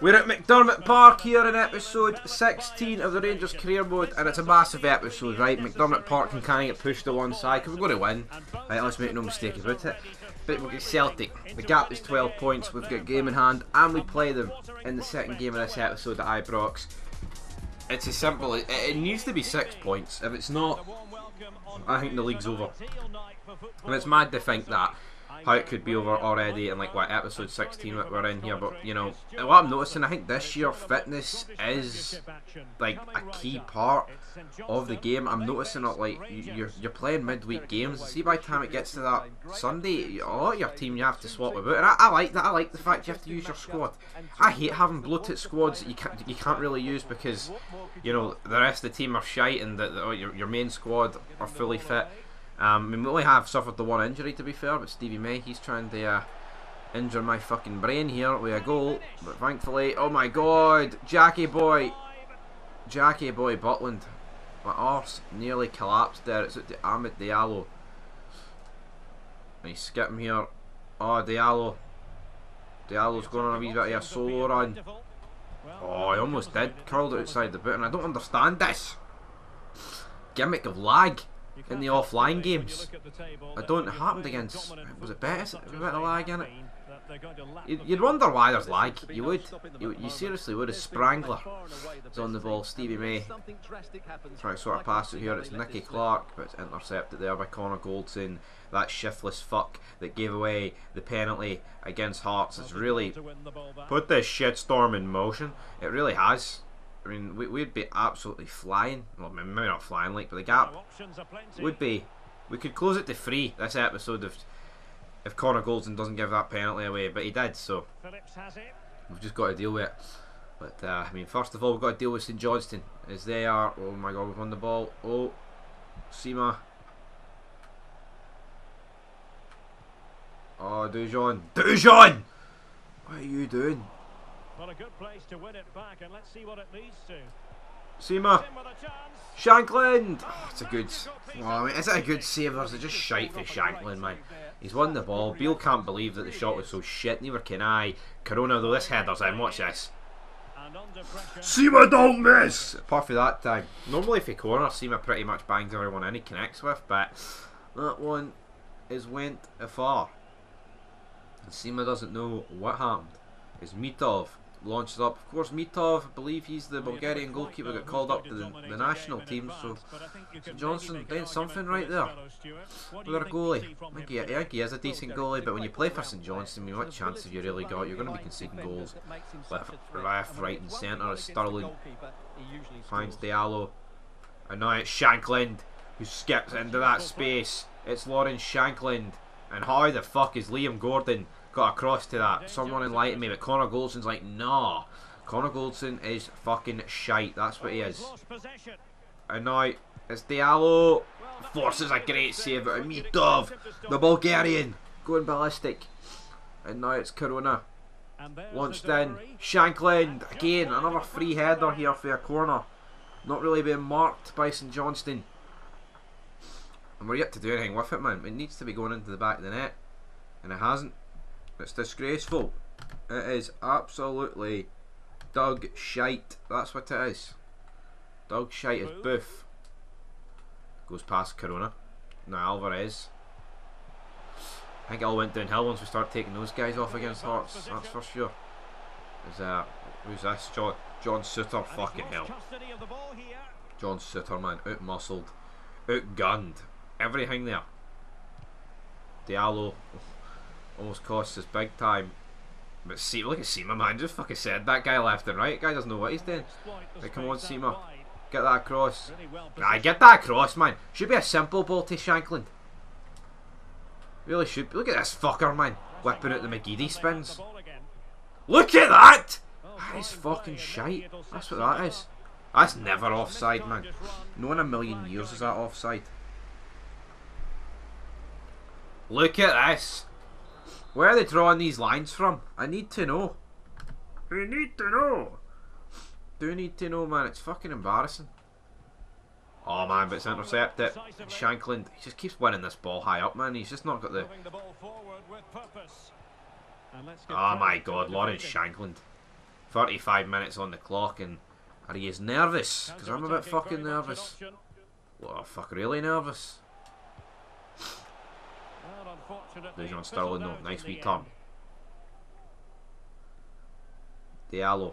We're at McDiarmid Park here in episode 16 of the Rangers career mode, and it's a massive episode, right? McDiarmid Park can kind of get pushed to one side because we're going to win. Right, let's make no mistake about it. But we've got Celtic. The gap is 12 points. We've got game in hand, and we play them in the second game of this episode at Ibrox. It's as simple. It, it needs to be six points. If it's not, I think the league's over. And it's mad to think that how it could be over already in like what episode 16 that we're in here but you know what I'm noticing I think this year fitness is like a key part of the game. I'm noticing it like you're, you're playing midweek games see by the time it gets to that Sunday a lot of your team you have to swap about and I, I like that I like the fact you have to use your squad. I hate having bloated squads that you can't, you can't really use because you know the rest of the team are shite and the, the, oh, your, your main squad are fully fit um, I mean, we only have suffered the one injury to be fair, but Stevie May, he's trying to uh, injure my fucking brain here with a goal. But thankfully, oh my god, Jackie boy, Jackie boy Butland. My arse nearly collapsed there. It's at the Amad Diallo. Nice skip him here. Oh, Diallo. Diallo's going on a wee bit of a solo run. Oh, I almost did. Curled outside the boot, and I don't understand this. Gimmick of lag in the offline games. I don't it happened against was it better? A bit of lag in it. You'd wonder why there's lag. You would. You, you seriously would. A Sprangler is on the ball. Stevie May trying to sort of pass it here. It's Nicky Clark, but it's intercepted there by Connor Goldson. That shiftless fuck that gave away the penalty against Hearts has really put this shitstorm in motion. It really has. I mean, we, would be absolutely flying. Well, maybe not flying like, but the gap would be. We could close it to three this episode if if Connor Goldson doesn't give that penalty away, but he did, so we've just got to deal with it. But uh, I mean, first of all, we've got to deal with St Johnstone as they are. Oh my God, we've won the ball. Oh, Sima. Oh, Dujon. Dujon! What are you doing? Well, a good place to win it back, and let's see what it leads to. Sima. Shankland! Oh, oh, it's a good. Well, I mean, is it a good save or is it just shite for Shankland, man? He's won the ball. Beale can't believe that the shot was so shit. Neither can I. Corona, though, this header's in. Watch this. Sima don't miss! Apart from that time. Normally, if he corner, Sima pretty much bangs everyone in he connects with, but that one is went afar. And Sima doesn't know what happened. Is Mitov launched up. Of course, Mitov, I believe he's the Bulgarian goalkeeper, got called up to the, the national team. So Johnson doing something right there with their goalie. I think, he, I think he is a decent goalie, but when you play for St Johnstone, I mean, what chance have you really got? You're going to be conceding goals left, left right, and centre. Sterling finds Diallo, and now it's Shankland who skips into that space. It's Lauren Shankland, and how the fuck is Liam Gordon? Got across to that. Someone enlightened me, but Connor Goldson's like, nah. Connor Goldson is fucking shite. That's what he is. And now it's Diallo. Forces a great save out of Mitov, the Bulgarian, going ballistic. And now it's Corona. Launched in. Shankland. Again, another free header here for a corner. Not really being marked by St Johnstone. And we're yet to do anything with it, man. It needs to be going into the back of the net. And it hasn't. It's disgraceful. It is absolutely dog shite. That's what it is. Dog shite is boof. Goes past Corona. Now Alvarez. I think it all went downhill once we start taking those guys off against Hearts. That's for sure. Is that who's this? John John Souttar. Fucking hell. John Souttar, man, out muscled, out gunned, everything there. Diallo almost costs us big time. But see, look at Sima, man. Just fucking said that guy left and right. Guy doesn't know what he's doing. Like, come on, Sima. Get that across. Nah, get that across, man. Should be a simple ball to Shankland. Really should. Look at this fucker, man. Whipping out the McGeady spins. Look at that! That is fucking shite. That's what that is. That's never offside, man. No in a million years is that offside. Look at this. Where are they drawing these lines from? I need to know. I need to know. Do need to know, man. It's fucking embarrassing. Oh man, but it's intercepted. Shankland, he just keeps winning this ball high up, man. He's just not got the. Oh my god, Lawrence Shankland. 35 minutes on the clock and are you as nervous? Because I'm a bit fucking nervous. Well, fuck, really nervous. Dujon Sterling though, nice wee turn. Diallo.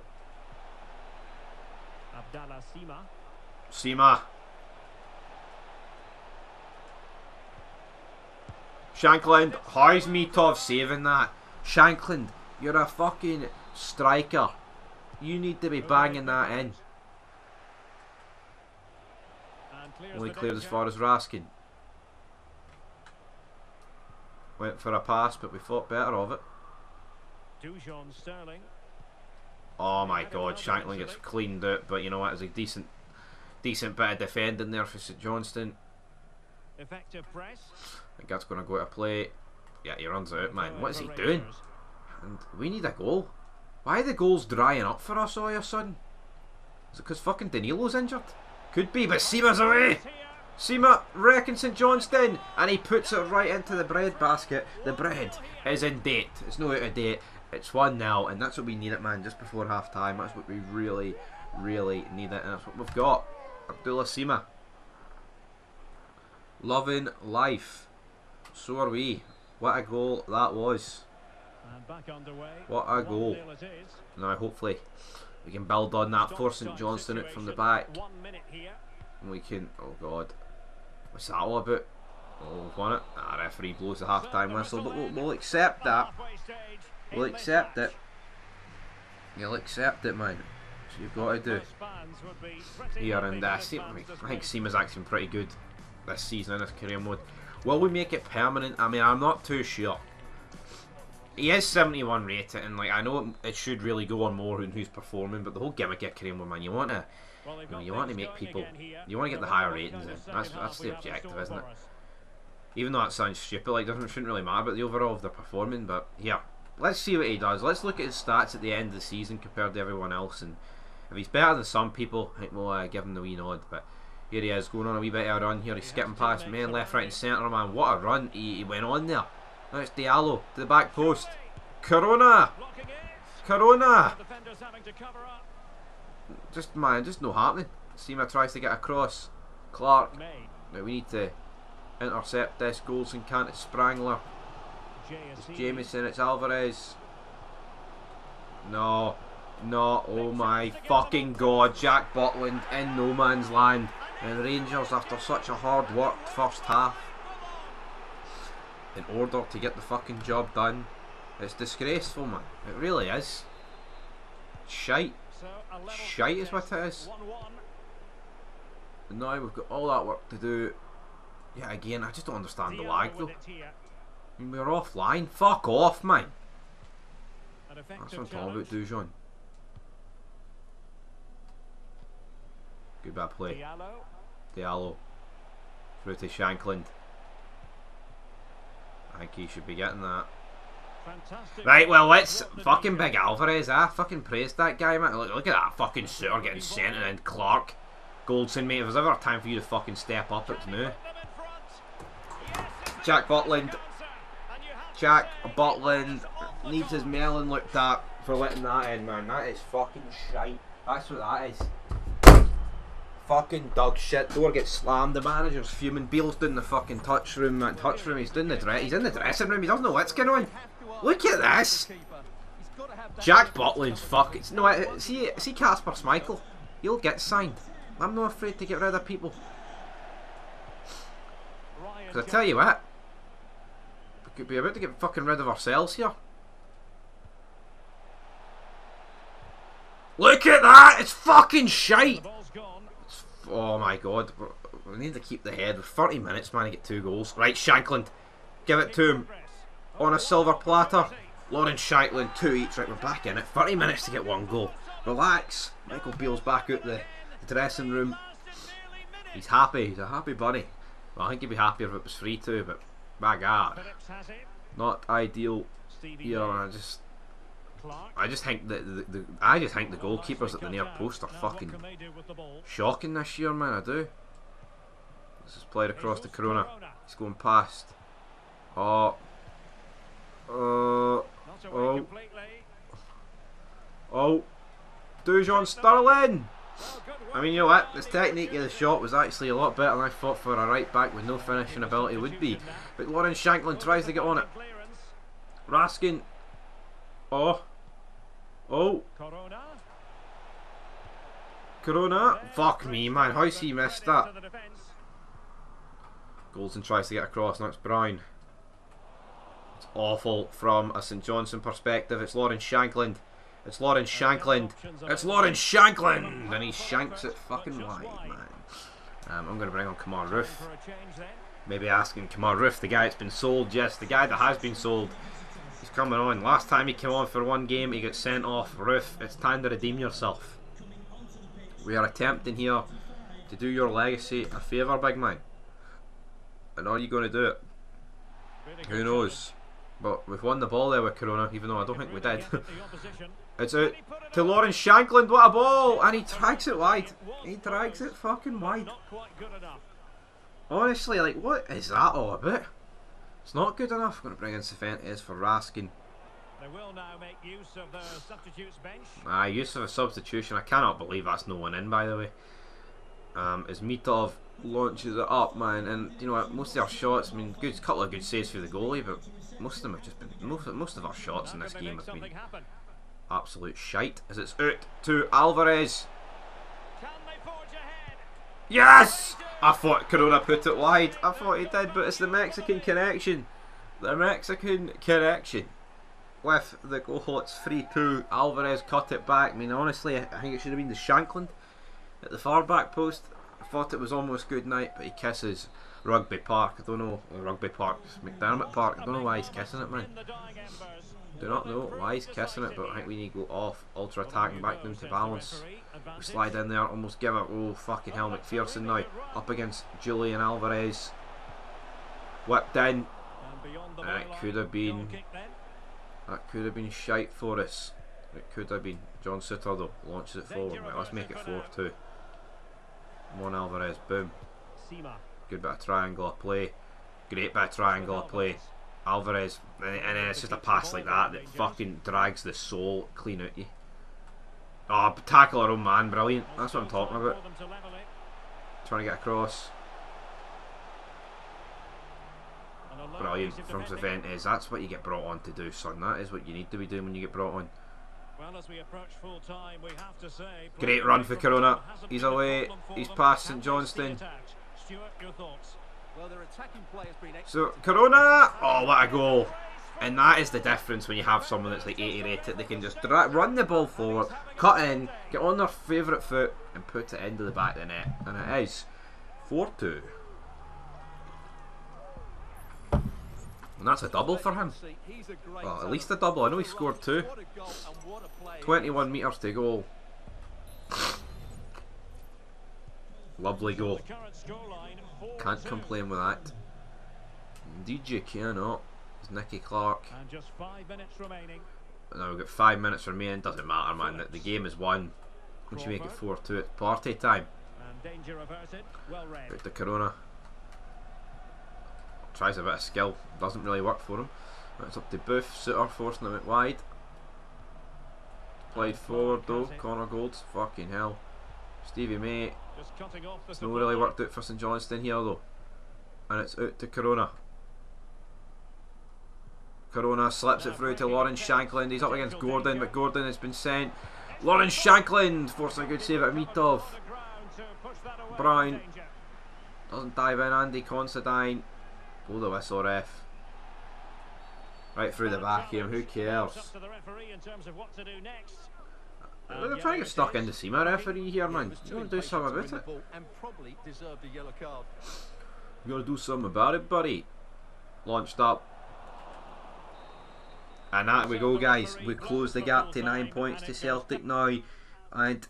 Abdallah Sima. Sima. Shankland, how's Mitov saving that? Shankland, you're a fucking striker. You need to be banging that in. Only cleared as far as Raskin. Went for a pass, but we thought better of it. Oh my god, Shankland gets cleaned out, but you know what, it's a decent decent bit of defending there for St Johnstone. Effective press. I think that's going to go to play. Yeah, he runs out, man. What is he doing? And we need a goal. Why are the goals drying up for us all of a sudden? Is it because fucking Danilo's injured? Could be, but Sima's away! Sima reckons St Johnstone and he puts it right into the bread basket. The bread is in date. It's not out of date. It's 1 now, and that's what we need it, man, just before half time. That's what we really, really need it, and that's what we've got. Abdallah Sima. Loving life. So are we. What a goal that was. What a goal. Now, hopefully, we can build on that, force St Johnstone out from the back. And we can. Oh, God. What's that all about? Oh, we've won it. Ah, referee blows the half time whistle, but we'll, we'll accept that. We'll accept it. You'll accept it, man. So you've got to do. Here and uh, I think Sima's acting pretty good this season in his career mode. Will we make it permanent? I mean, I'm not too sure. He is 71 rated, and like I know it should really go on more who's performing, but the whole gimmick at career mode, man, you want to, you, know, you want to make people, you want to get the higher ratings in. That's that's the objective, isn't it? Even though that sounds stupid, like doesn't shouldn't really matter about the overall of their performing, but yeah, let's see what he does. Let's look at his stats at the end of the season compared to everyone else, and if he's better than some people, I think we'll uh, give him the wee nod. But here he is, going on a wee bit of a run here. He's skipping past man, left, right, and centre, man. What a run he, he went on there. Now it's Diallo to the back post. Corona! Corona! Just, man, just no happening. Sima tries to get across. Clark. Now we need to intercept this. Goldson can't. It's Sprangler. It's Jamieson. It's Alvarez. No. No, oh my fucking god, Jack Butland in no man's land. And Rangers, after such a hard worked first half, in order to get the fucking job done, it's disgraceful, man. It really is. Shite. Shite is what it is. And now we've got all that work to do. Yeah, again, I just don't understand the lag, though. I mean, we're offline. Fuck off, man. That's what I'm talking about, Dujon. Good bad play. Diallo. Through to Shankland. I think he should be getting that. Right, well, let's fucking Big Alvarez. I fucking praised that guy, man. Look, look at that fucking Souttar getting sent and then Clark. Goldson, mate. If there's ever a time for you to fucking step up, it's now. Jack Butland. Jack Butland needs his melon looked at for letting that in, man. That is fucking shite. That's what that is. Fucking dog shit. Door gets slammed. The manager's fuming. Beale's doing the fucking touch room. Man. Touch room. He's doing the dress. He's in the dressing room. He doesn't know what's going on. Look at this. Jack Butland's fuck. It's no. See, see Kasper Schmeichel. He'll get signed. I'm not afraid to get rid of people. Cause I tell you what, we could be about to get fucking rid of ourselves here. Look at that! It's fucking shite! Oh my god. We need to keep the head. With 30 minutes, man, to get two goals. Right, Shankland. Give it to him. On a silver platter. Lawrence Shankland, two each. Right, we're back in it. 30 minutes to get one goal. Relax. Michael Beale's back out the, the dressing room. He's happy. He's a happy bunny. Well, I think he'd be happier if it was free too, but my god. Not ideal here. I just I just think that the, the, I just think the goalkeepers at the near post are fucking shocking this year, man. I do. This is played across the Corona. He's going past. Oh. Uh, oh. Oh. Dujon Sterling! I mean, you know what? The technique of the shot was actually a lot better than I thought for a right back with no finishing ability would be. But Lauren Shankland tries to get on it. Raskin. Oh. Oh. Corona. Fuck me, man. How's he missed that? Goldson tries to get across. Now it's Brown. It's awful from a St Johnstone perspective. It's Lauren Shankland. It's Lauren Shankland. It's Lauren Shankland! And he shanks it fucking wide, man. Um, I'm going to bring on Kemar Roofe. Maybe asking Kemar Roofe, the guy that's been sold. Yes, the guy that has been sold. He's coming on. Last time he came on for one game, he got sent off. Roofe, it's time to redeem yourself. We are attempting here to do your legacy a favour, big man. And are you going to do it? Who knows? But we've won the ball there with Corona, even though I don't think we did. it's out to Lawrence Shankland, what a ball! And he drags it wide. He drags it fucking wide. Honestly, like, what is that all about? It's not good enough. I'm going to bring in Cifuentes for Raskin. They will now make use of the substitutes bench. Ah, use of a substitution. I cannot believe that's no one in, by the way. Um, as Mitov launches it up, man, and you know what? Most of our shots, I mean, good couple of good saves for the goalie, but most of them have just been most most of our shots in this game have been absolute shite. As it's out to Alvarez. Yes! I thought Corona put it wide. I thought he did, but it's the Mexican connection. The Mexican connection. With the goal, it's 3-2. Alvarez cut it back. I mean, honestly, I think it should have been the Shankland at the far back post. Thought it was almost good night, but he kisses Rugby Park. I don't know. Rugby Park. McDiarmid Park. I don't know why he's kissing it, man. Do not know why he's kissing it, but I think we need to go off. Ultra attacking back them to balance. We slide in there, almost give it. Oh, fucking hell. McPherson now. Up against Julian Alvarez. Whipped in. That could have been. That could have been shite for us. It could have been. John Souttar though launches it forward. Let's make it 4 2. One Alvarez, boom. Good bit of triangle of play. Great bit of triangle of play. Alvarez, and then it's just a pass like that that fucking drags the soul clean out you. Oh, tackle our own man, brilliant. That's what I'm talking about. Trying to get across. Brilliant from Cifuentes. That's what you get brought on to do, son. That is what you need to be doing when you get brought on. Great run for Corona. He's away. He's past St Johnstone. So Corona, oh what a goal! And that is the difference when you have someone that's like 80 rated. They can just run the ball forward, cut in, get on their favourite foot, and put it into the back of the net. And it is 4 2. And that's a double for him. Well, at least a double. I know he scored two. 21 metres to goal. Lovely goal. Can't complain with that. Indeed you cannot. It's Nicky Clark. Five minutes remaining. Now we've got five minutes remaining. Doesn't matter, man. The, game is won. Once you make it 4-2, it's party time. And. Well read. Out the Corona. Tries a bit of skill. Doesn't really work for him. It's up to Booth. Souttar forcing him out wide. Played forward though. Connor Golds. Fucking hell. Stevie May it's not really worked out for St Johnstone here though. And it's out to Corona. Corona slips it through to Lawrence Shankland. He's up against Gordon, but Gordon has been sent. Lawrence Shankland forcing a good save at Mitov. Brown doesn't dive in. Andy Considine. Blow the whistle, ref. Right through the vacuum. Who cares? Uh, They're trying to get stuck in the SEMA referee here, man. You gotta do something about it. You gotta do something about it, buddy. Launched up. And that we go, guys. We close the gap to nine points to Celtic now. And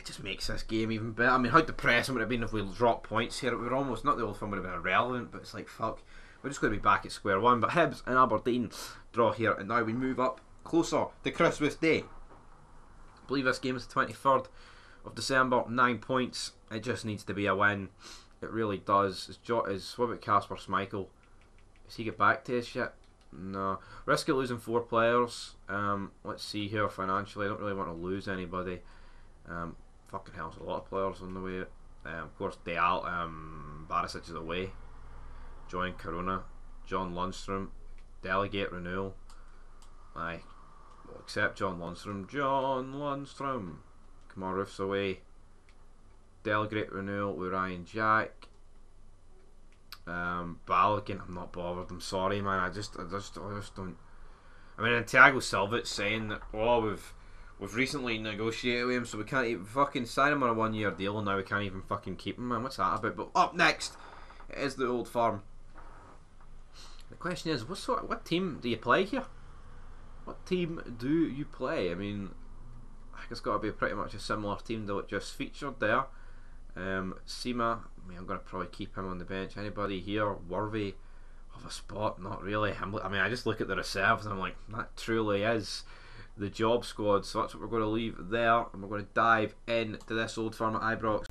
it just makes this game even better. I mean, how depressing would it have been if we dropped points here? It would almost, not the old fun would have been irrelevant, but it's like, fuck. We're just going to be back at square one. But Hibs and Aberdeen draw here. And now we move up closer to Christmas Day I believe this game is the 23rd of December. Nine points. It just needs to be a win. It really does. Is, jo is what about Kasper Schmeichel? Does he get back to us yet? No. Risk of losing four players. Um, let's see here financially. I don't really want to lose anybody. Um, fucking hell, a lot of players on the way. Um, of course, Deal, um, Barisic is away. Join Corona, John Lundstram, delegate renewal. Aye, we'll accept John Lundstram. John Lundstram. On, Roofe's away. Delegate renewal with Ryan Jack. Um, Balogun, I'm not bothered. I'm sorry, man. I just, I just, I just don't. I mean, and Thiago Silva's saying that, oh, we've we've recently negotiated with him, so we can't even fucking sign him on a one year deal, and now we can't even fucking keep him, man. What's that about? But up next is the old firm. The question is, what sort, what team do you play here? What team do you play? I mean, I think it's got to be pretty much a similar team to what just featured there. Um, I mean, I'm going to probably keep him on the bench. Anybody here worthy of a spot? Not really. I'm, I mean, I just look at the reserves and I'm like, that truly is the job squad. So that's what we're going to leave there, and we're going to dive into this old firm at Ibrox.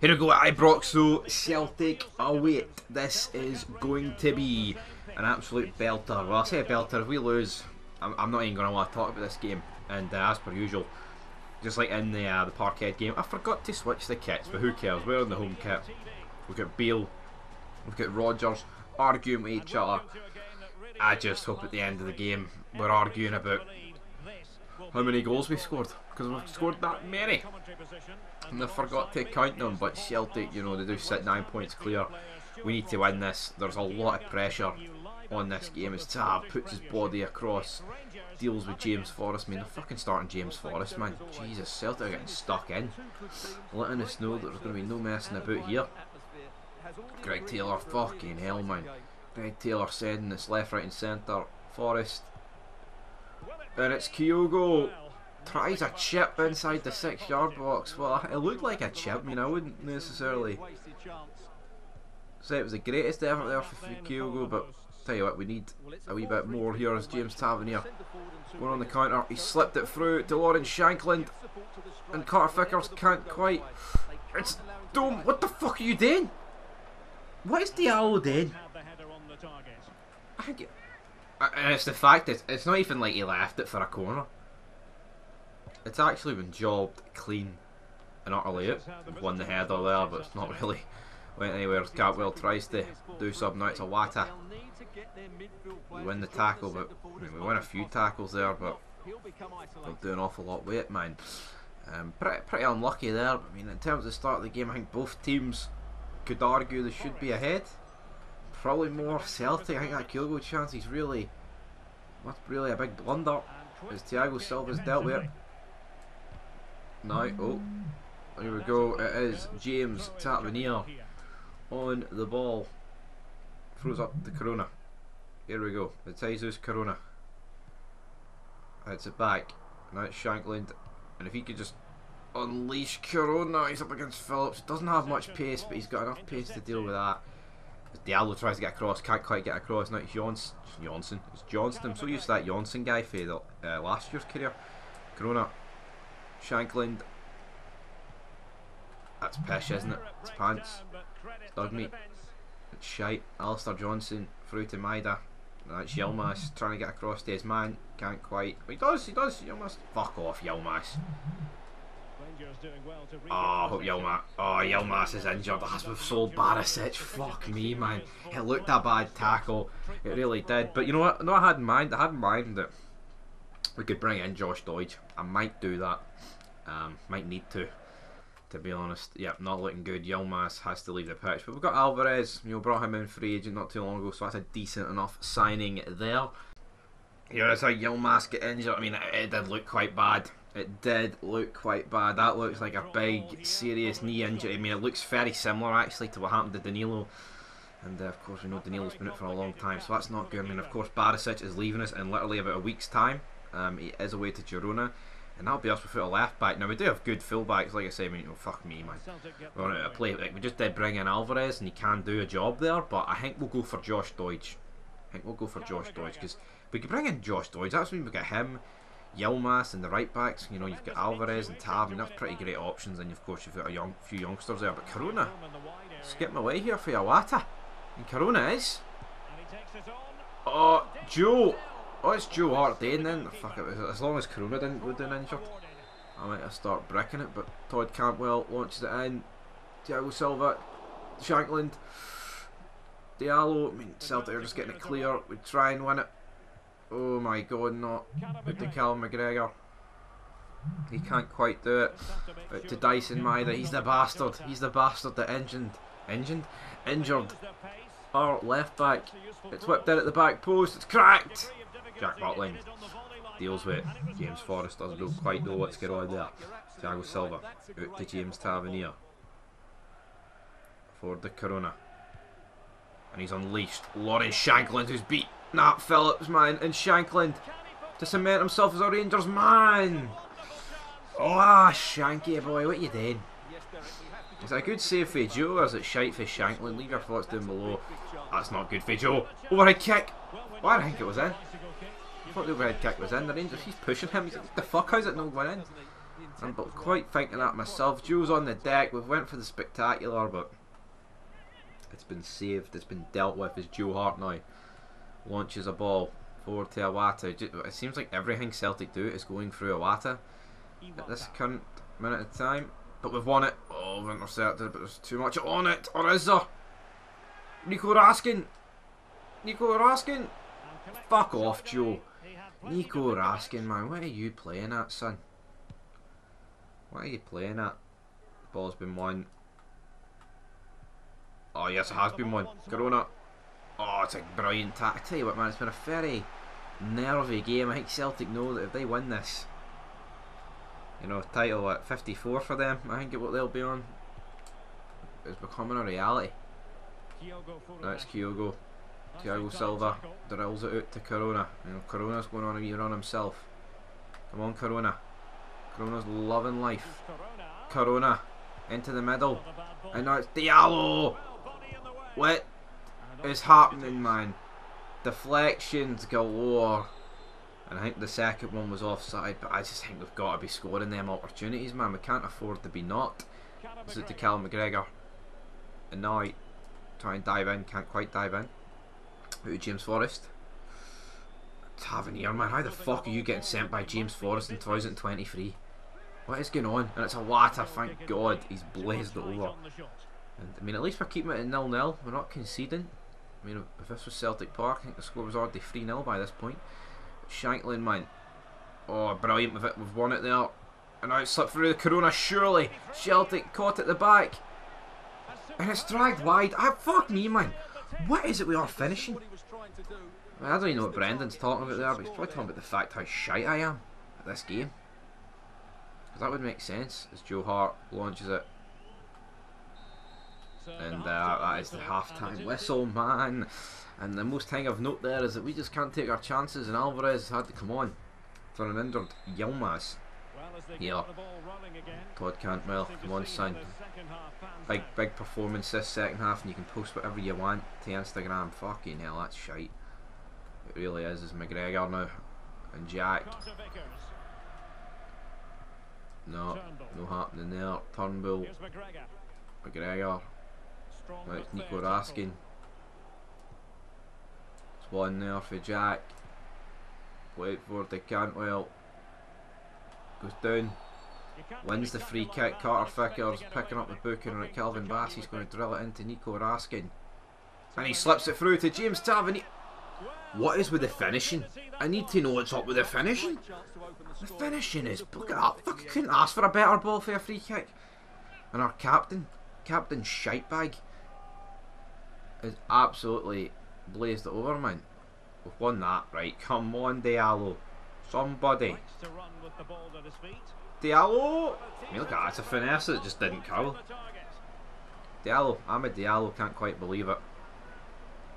Here we go at Ibrox, so Celtic await. This is going to be an absolute belter. Well, I say a belter. If we lose, I'm, I'm not even going to want to talk about this game. And uh, as per usual, just like in the uh, the Parkhead game, I forgot to switch the kits, but who cares? We're in the home kit. We've got Beale, we've got Rodgers arguing with each other. I just hope at the end of the game we're arguing about how many goals we scored because we've scored that many. And I forgot to count them, but Celtic, you know, they do sit nine points clear. We need to win this. There's a lot of pressure on this game as Tav puts his body across, deals with James Forrest. I mean, they're fucking starting James Forrest, man. Jesus, Celtic are getting stuck in. Letting us know that there's going to be no messing about here. Greg Taylor, fucking hell, man. Greg Taylor sending this left, right, and centre. Forrest. And it's Kyogo. Tries a chip inside the six yard box. Well, it looked like a chip. I mean, I wouldn't necessarily say it was the greatest effort there for Kyogo, but tell you what, we need a wee bit more here as James Tavernier going on the counter. He slipped it through to Lawrence Shankland, and Carter Vickers can't quite. It's Dome. What the fuck are you doing? What is Diallo doing? I it, and it's the fact that it's not even like he left it for a corner. It's actually been jobbed clean and utterly out. Won the header there, but it's not really went anywhere. Cantwell tries to do something. Now it's Iwata. We win the tackle, but I mean, we win a few tackles there, but they'll do an awful lot with it, man. Um, pretty, pretty unlucky there. I mean, in terms of the start of the game, I think both teams could argue they should be ahead. Probably more Celtic. I think that Kyogo chance is really, that's really a big blunder. As Thiago Silva's dealt with it. Now, oh, here we go. It is James Tavernier on the ball. Throws up the Corona. Here we go. It's Jesus Corona. It's it back. Now it's Shankland. And if he could just unleash Corona, he's up against Phillips. Doesn't have much pace, but he's got enough pace to deal with that. Diallo tries to get across, can't quite get across. Now it's Johnson. It's Johnston. I'm so used to that Johnson guy for the, uh, last year's career. Corona. Shankland. That's pish, isn't it? It's pants. It's dog meat. It's shite. Alistair Johnson through to Maeda. That's Yilmaz trying to get across to his man. Can't quite. He does, he does. Yilmaz. Fuck off, Yilmaz. Oh, I hope Yilmaz. Oh, Yilmaz is injured. As we've sold Barisic. Fuck me, man. It looked a bad tackle. It really did. But you know what? No, I had in mind. I had in mind that we could bring in Josh Doidge. I might do that. Um, might need to to be honest. Yeah, not looking good. Yilmaz has to leave the pitch. But we've got Alvarez, you know, brought him in free agent not too long ago, so that's a decent enough signing there. Yeah, that's how Yilmaz get injured. I mean, it, it, did look quite bad. It did look quite bad. That looks like a big, serious knee injury. I mean, it looks very similar actually to what happened to Danilo. And uh, of course, we know Danilo's been out for a long time, so that's not good. I mean, of course, Barisic is leaving us in literally about a week's time. Um, he is away to Girona and that'll be us without a left back. Now we do have good full backs, like I say. I mean, oh, fuck me, man. We're on a play. Like we just did bring in Alvarez, and he can do a job there. But I think we'll go for Josh Doidge. I think we'll go for Josh Doidge because we could bring in Josh Doidge. That's when we get him, Yilmaz, and the right backs. You know, you've got Alvarez and Tav, and that's pretty great options. And of course, you've got a young few youngsters there. But Corona, skip my way here for Iwata, and Corona is. Oh, Joe. Oh, it's Joe Hart Dane then. Fuck it. As long as Corona didn't go down injured. I might have start bricking it, but Todd Cantwell launches it in. Thiago Silva, Shankland, Diallo. I mean, Celtic are just getting it clear. We try and win it. Oh my god, not with the Callum McGregor. He can't quite do it. But to Daizen Maeda, he's the bastard. He's the bastard that engined, engined, injured our left back. It's whipped in at the back post. It's cracked. Jack Butland deals with James Forrest. Doesn't quite know what's going on there. Thiago Silva out to James Tavernier for the Corona. And he's unleashed Lawrence Shankland who's beat Nat Phillips man and Shankland to cement himself as a Rangers man. Oh, Shanky boy, what you doing? Is that a good save for Joe or is it shite for Shankland? Leave your thoughts down below. That's not good for Joe. Overhead kick. Why well, I think it was in. I thought the overhead kick was in. The Rangers, he's pushing him. He's like, the fuck, how's it not going in? I'm but quite thinking that myself. Joe's on the deck. We've went for the spectacular, but it's been saved. It's been dealt with as Joe Hart now launches a ball forward to Iwata. It seems like everything Celtic do is going through Iwata at this current minute of time. But we've won it. Oh, we've intercepted, but there's too much on it. Or is there? Nico Raskin. Nico Raskin. Fuck off, Joe. Nico Raskin, man. What are you playing at, son? What are you playing at? Ball's been won. Oh, yes, it has been won. Corona. Oh, it's a brilliant tack. I tell you what, man, it's been a very nervy game. I think Celtic know that if they win this, you know, title at 54 for them, I think what they'll be on is becoming a reality. That's Kyogo. Thiago Silva drills it out to Corona. You know, Corona's going on a wee on himself. Come on, Corona. Corona's loving life. Corona into the middle. And now it's Diallo. What is happening, man? Deflections galore. And I think the second one was offside, but I just think we've got to be scoring them opportunities, man. We can't afford to be not. Is it to Callum McGregor? And now try and dive in, can't quite dive in. Who James Forrest? Tavernier, man. How the fuck are you getting sent by James Forrest in 2023? What is going on? And it's a water, thank God. He's blazed it over. And, I mean, at least we're keeping it at nil-nil. We're not conceding. I mean, if this was Celtic Park, I think the score was already 3-0 by this point. Shankland, man. Oh, brilliant. We've, we've won it there. And now it slipped through the Corona, surely. Celtic caught at the back. And it's dragged wide. Ah, fuck me, man. What is it we are finishing? I, mean, I don't even know what Brendan's talking about there, but he's probably talking about the fact how shite I am at this game. Because that would make sense as Joe Hart launches it. And uh, that is the half-time whistle, man. And the most thing of note there is that we just can't take our chances, and Alvarez had to come on for an injured Yilmaz. Yeah, Todd Cantwell, come on, son. Big, big performance this second half, and you can post whatever you want to Instagram. Fucking hell, that's shite. It really is. Is McGregor now and Jack? No, no happening there. Turnbull, McGregor. Now it's Nico Raskin It's one there for Jack. Wait for the Cantwell. Goes down. Wins the free kick. Carter Vickers picking up the booking on it. Calvin Bassey's going to drill it into Nico Raskin. And he slips it through to James Tavernier. What is with the finishing? I need to know what's up with the finishing. The finishing is... Look at that. Fuck, I couldn't ask for a better ball for a free kick. And our captain, Captain Shitebag, is absolutely blazed over, man. We've won that, right? Come on, Diallo. Somebody. Diallo! I mean, look at that, it's a finesse that just didn't curl. Diallo, I'm a Diallo, can't quite believe it.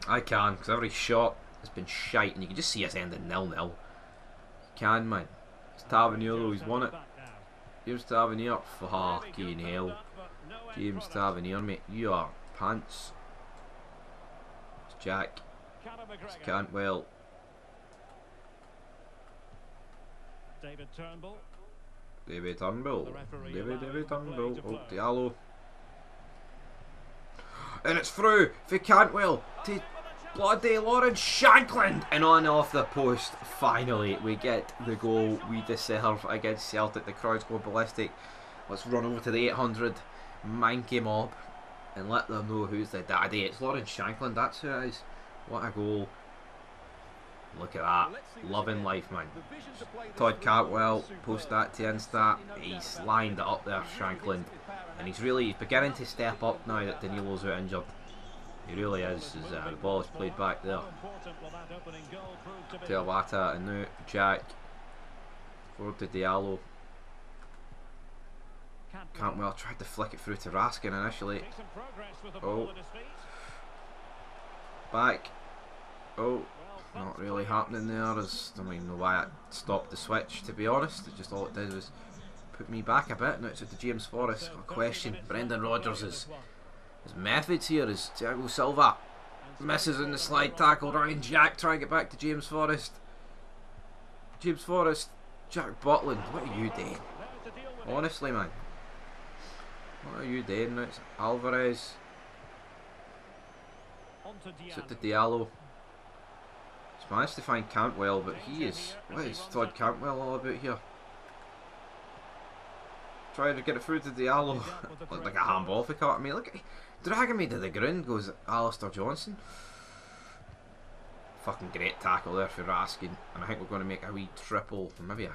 I can, because every shot has been shite, and you can just see us ending nil-nil. Can, man. It's Tavernier, he's won it. James Tavernier, fucking hell. James Tavernier, mate, you are pants. Jack. It's Cantwell. David Turnbull. David Turnbull. David, David Turnbull. Oh, Diallo. And it's through for Cantwell to bloody Lawrence Shankland and on off the post. Finally, we get the goal we deserve against Celtic. The crowd's go ballistic. Let's run over to the 800 Mankey mob and let them know who's the daddy. It's Lawrence Shankland, that's who it is. What a goal. Look at that. Loving life, man. Todd Cantwell, post that to Insta. He's lined it up there, Shankland. And he's really he's beginning to step up now that Danilo's out injured. He really is. As, uh, the ball is played back there. To and now Jack. Forward to Diallo. Cantwell tried to flick it through to Raskin initially. Oh. Back. Oh. Not really happening there. As, I mean, know why I stopped the switch, to be honest. It just all it did was put me back a bit. Now it's at the James Forrest. A question. Brendan Rodgers' is, his methods here is Thiago Silva misses in the slide tackle. Ryan Jack trying to get back to James Forrest. James Forrest. Jack Butland. What are you doing? Honestly, man. What are you doing? It's Alvarez. It's at the Diallo. He's managed to find Cantwell, but he is... What is Todd Cantwell all about here? Trying to get it through to Diallo. Looked like a handball if he caught me. Look, dragging me to the ground goes Alistair Johnson. Fucking great tackle there for Raskin. And I think we're going to make a wee triple, maybe a,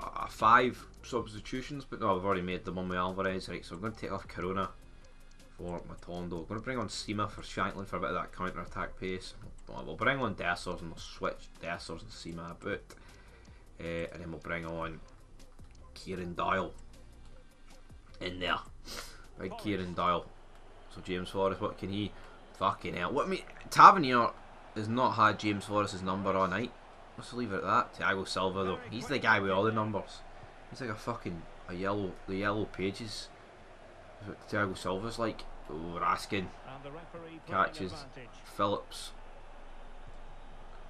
a five substitutions. But no, we've already made the one with Alvarez. Right, so I'm going to take off Corona for Matondo. I'm going to bring on Sima for Shankland for a bit of that counter-attack pace. We'll bring on Dessers and we'll switch Dessers and Sima about. Uh, and then we'll bring on Kieran Doyle in there. Big Kieran Doyle. So James Forrest, what can he fucking hell? What I mean Tavernier has not had James Forrest's number all night. Let's leave it at that. Thiago Silva though. He's the guy with all the numbers. He's like a fucking a yellow the yellow pages. what Thiago Silva's like. Oh Raskin catches Phillips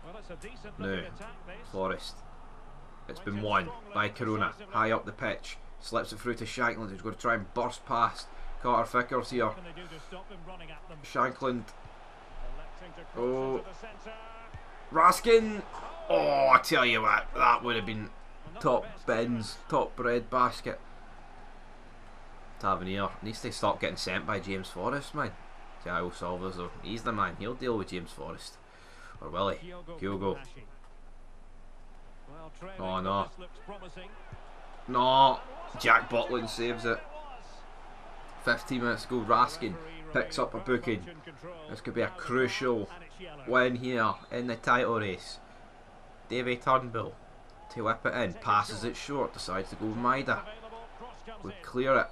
Well, no, Forrest. It's been won by Corona, high up the pitch. Slips it through to Shankland, who's going to try and burst past Carter Vickers here. Shankland. Oh. Raskin. Oh, I tell you what, that would have been top bins, top bread basket. Tavernier needs to stop getting sent by James Forrest, man. Thiago Silva's though. He's the man. He'll deal with James Forrest. Or will he? Kyogo. Oh no. No. Jack Butland saves it. 15 minutes ago, Raskin picks up a booking. This could be a crucial win here in the title race. Davey Turnbull to whip it in, passes it short, decides to go with Maeda. We clear it.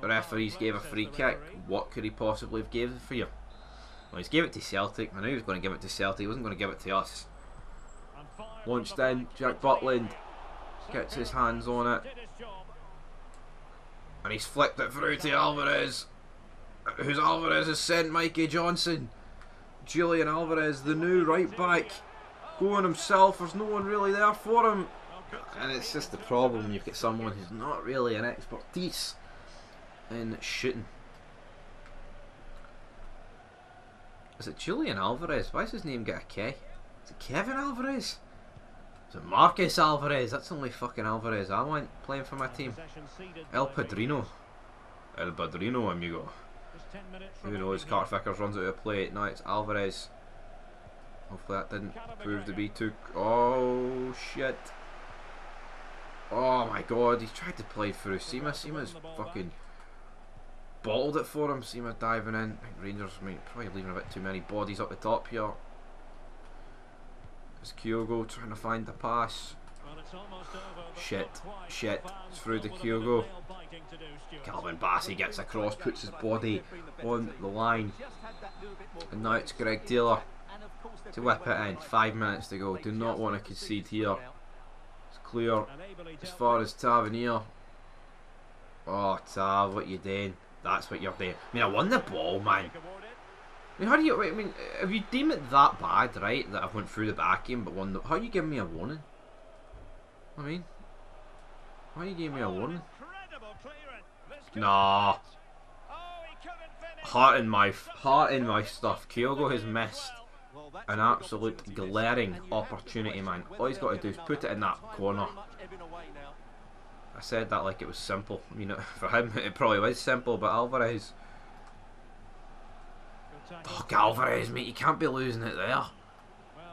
The referees gave a free kick. What could he possibly have given for you? Well, he's gave it to Celtic. I knew he was going to give it to Celtic. He wasn't going to give it to us. Launched in. Jack Butland gets his hands on it. And he's flicked it through to Alvarez. Who's Alvarez has sent Mikey Johnson. Julian Alvarez, the new right back. Going himself. There's no one really there for him. And it's just the problem. You've got someone who's not really an expertise in shooting. Is it Julian Alvarez? Why does his name get a K? Is it Kevin Alvarez? Is it Marcus Alvarez? That's the only fucking Alvarez I want playing for my team. El Padrino. El Padrino, amigo. Who knows? Carter Vickers runs out of play. No, it's Alvarez. Hopefully that didn't prove to be too... Oh, shit. Oh my god, he tried to play through Sima. Sima's fucking bottled it for him. See him diving in. Rangers might probably leaving a bit too many bodies up the top here. It's Kyogo trying to find the pass. Shit, shit, through the Kyogo. Calvin Bassey gets across, puts his body on the line. And now it's Greg Taylor to whip it in. Five minutes to go. Do not want to concede here. It's clear as far as Tavernier. Oh, Tav, what you doing? That's what you're doing. I mean, I won the ball, man. I mean, how do you? I mean, if you deem it that bad, right, that I went through the back game but won the, how are you giving me a warning? I mean, why are you giving me a warning? Nah. heart in my heart in my stuff. Kyogo has missed an absolute glaring opportunity, man. All he's got to do is put it in that corner. I said that like it was simple. You know, for him it probably was simple, but Alvarez. Oh, Alvarez, mate, you can't be losing it there. Well,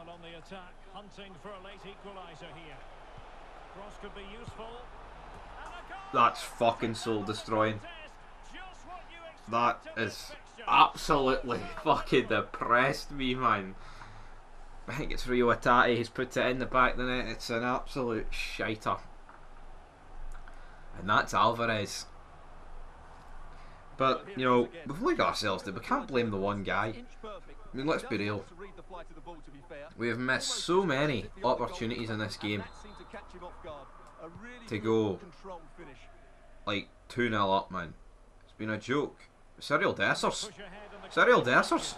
on the attack, hunting for a late equaliser here. Cross could be useful. That's fucking soul destroying. That is absolutely fucking depressed me, man. I think it's Reo Hatate, he's put it in the back of the net, it's an absolute shiter. And that's Alvarez. But, you know, we've looked ourselves to, we can't blame the one guy. I mean, let's be real. We have missed so many opportunities in this game to go like 2 0 up, man. It's been a joke. Cyriel Dessers. Cyriel Dessers.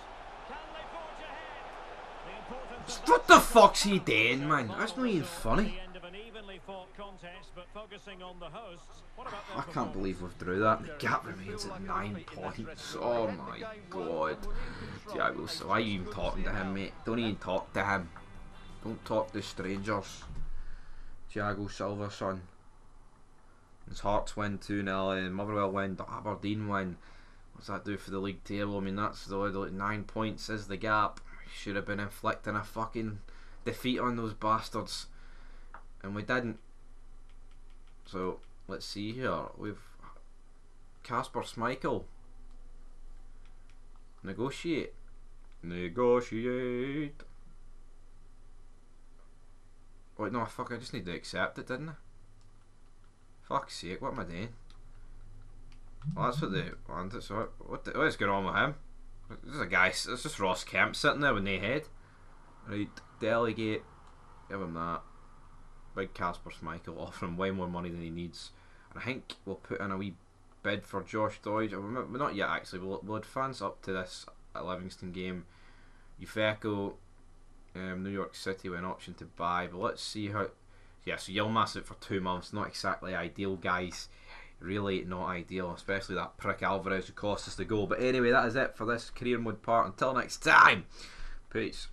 What the fuck's he doing, man? That's not even funny. I can't believe we've drew that. The gap remains at 9 points. Oh my god. Thiago, so why are you even talking to him, mate? Don't even talk to him. Don't talk to strangers. Thiago Silva, son. His Hearts win 2 0, eh, and Motherwell win, Aberdeen win. What's that do for the league table? I mean, that's the like nine points is the gap. Should have been inflicting a fucking defeat on those bastards, and we didn't. So let's see here. We've Kasper Schmeichel. Negotiate. Negotiate. Wait, no, fuck, I just need to accept it, didn't I? Fuck's sake, what am I doing? Well, that's what they wanted. So what, the, what is going on with him? There's a guy. It's just Ross Kemp sitting there with no head. Right, delegate. Give him that. Big Kasper Schmeichel offer him way more money than he needs. And I think we'll put in a wee bid for Josh Doig. We're not yet actually. We'll, we'll advance up to this Livingston game. Ufeko, um, New York City with an option to buy. But let's see how. Yeah, so Yilmaz it for two months. Not exactly ideal, guys really not ideal, especially that prick Alvarez who cost us the goal. But anyway, that is it for this career mode part. Until next time, peace.